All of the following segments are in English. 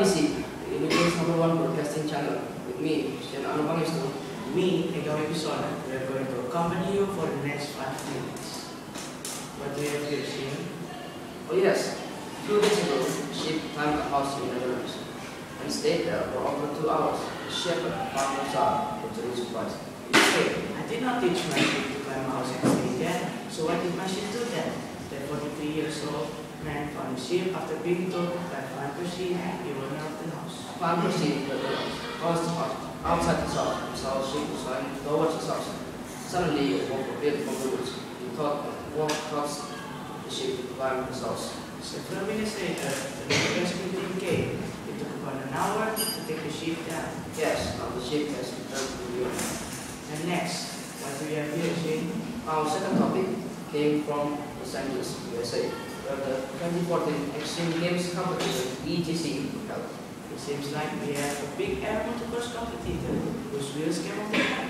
RBC, the number one broadcasting channel. With me, Christian Anupangistu. Me, Egawi Pisona, we are going to accompany you for the next five minutes. What do you have here, Shane? Oh yes, two days ago, ship climbed a house in the Netherlands and stayed there for over two hours. The shepherd found himself to his surprise. Hey, I did not teach my ship to climb a house and stay there, so why did my ship do that? The 43 years old man found the ship after being told by Van Persie, the owner of the house. That the house was outside his house and saw was flying towards his house. Suddenly, a wolf appeared from the woods. He thought the wolf crossed the ship to climb his house. Several minutes later, the rescue team came. It took about an hour to take the ship down. Yes, now the ship has returned to the owner. And next, what we are here, Our second topic came from Los Angeles, USA, the uh, 2014 Extreme Games competition, EGC. It seems like we have a big air motocross competitor whose wheels came off the track.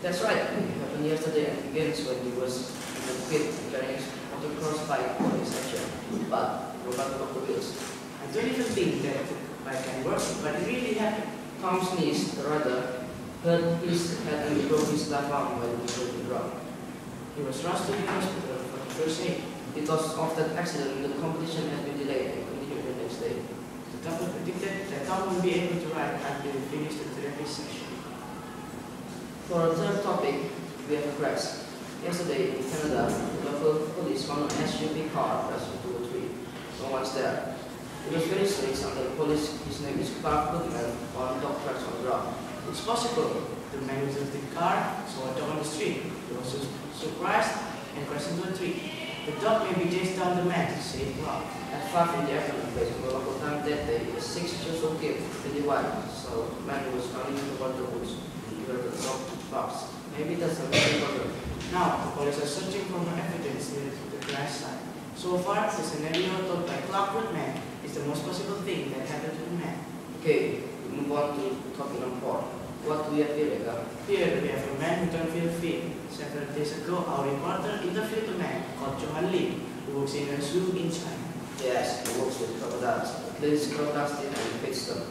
That's right, it happened yesterday at the games when he was in the pit carrying his motocross bike for his but to the wheels. I don't even think that the bike can work, but it really happened. Tom sneezed, rather, hurt his head and broke his left arm while he was on the ground. He was rushed to the hospital for the first aid. Because of that accident, the competition has been delayed and continued the next day. The doctor predicted that Tom would be able to ride until he finished the therapy session. For our third topic, we have a crash. Yesterday in Canada, the local police found an SUV car crashed into a tree. No one's there. It was very strange and the police, his name is Clark Goodman, found dog tracks on the ground. It's possible the man who drove the car saw a dog on the street. He was surprised and crashed into a tree. The dog maybe chased down the man to save Clark. At 5 in the afternoon, the local time that day, a six years old kid, 21, so the man was running toward the woods. He heard the dog barks. Maybe that's a missing problem. Now, the police are searching for more evidence near the crash site. So far, the scenario told by Clark Man is the most possible thing that happened to the man. Okay, we move on to topic number four. What do we have here, Ega? Here, we have a man who don't feel fit. Several days ago, our reporter interviewed a man called Johan Lee, who works in a zoo in China. Yes, he works with crocodiles. At least crocodiles did and fix them.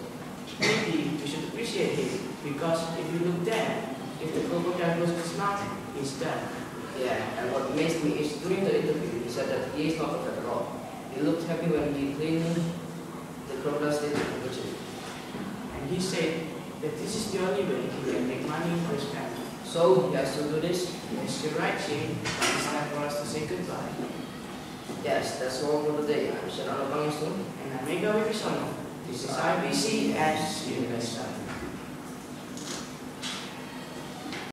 Maybe we should appreciate him, because if you look there, if the crocodile goes his mouth, he's dead. Yeah, and what amazed me is during the interview, he said that he is not afraid at all. He looked happy when he cleaned the crocodile's in the kitchen. And he said that this is the only way he can make money for his family. So, he has to do this? Yes, you're right, Shane. It's time for us to say goodbye. Yes, that's all for today. I'm Sir Anupang And I'm Mega. This is RBC and see you next time.